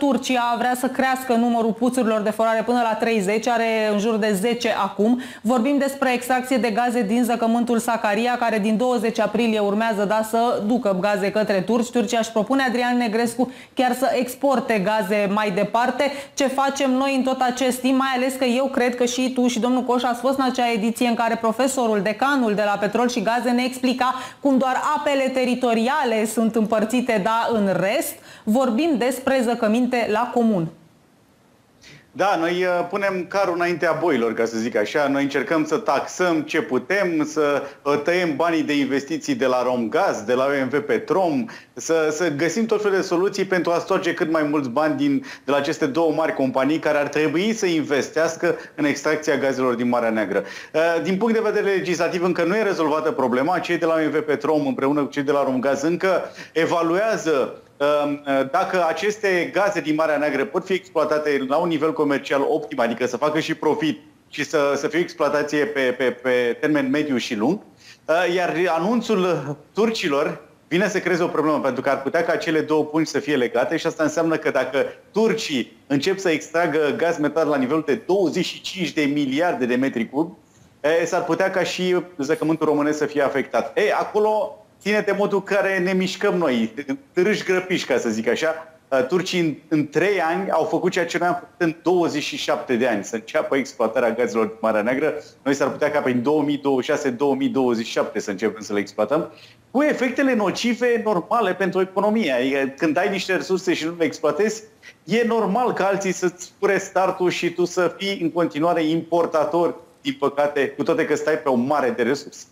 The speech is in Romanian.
Turcia vrea să crească numărul puțurilor de forare până la 30, are în jur de 10 acum. Vorbim despre extracție de gaze din zăcământul Sacaria, care din 20 aprilie urmează da, să ducă gaze către turci. Turcia își propune Adrian Negrescu chiar să exporte gaze mai departe. Ce facem noi în tot acest timp, mai ales că eu cred că și tu și domnul Coș ați fost în acea ediție în care profesorul, decanul de la Petrol și Gaze ne explica cum doar apele teritoriale sunt împărțite da, în rest. Vorbim despre zăcăminte la comun. Da, noi uh, punem carul înaintea boilor, ca să zic așa. Noi încercăm să taxăm ce putem, să uh, tăiem banii de investiții de la Romgaz, de la OMV Petrom, să, să găsim tot felul de soluții pentru a stoarce cât mai mulți bani din, de la aceste două mari companii care ar trebui să investească în extracția gazelor din Marea Neagră. Uh, din punct de vedere legislativ încă nu e rezolvată problema. Cei de la OMV Petrom împreună cu cei de la Romgaz încă evaluează Ehm, eh, dacă aceste gaze din Marea Neagră pot fi exploatate la un nivel comercial optim, adică să facă și profit și să, să fie exploatație pe, pe, pe termen mediu și lung, eh, iar anunțul turcilor vine să creeze o problemă, pentru că ar putea ca cele două pungi să fie legate și asta înseamnă că dacă turcii încep să extragă gaz metal la nivelul de 25 de miliarde de metri cub, eh, s-ar putea ca și zăcământul românesc să fie afectat. Ei, acolo ține de modul care ne mișcăm noi, târâși grăpiși, ca să zic așa. Uh, turcii în, în 3 ani au făcut ceea ce noi am făcut în 27 de ani, să înceapă exploatarea gazelor din Marea Neagră. Noi s-ar putea ca prin 2026-2027 să începem să le exploatăm, cu efectele nocive normale pentru economie. Adică când ai niște resurse și nu le exploatezi, e normal ca alții să-ți fure startul și tu să fii în continuare importator, din păcate, cu toate că stai pe o mare de resurse.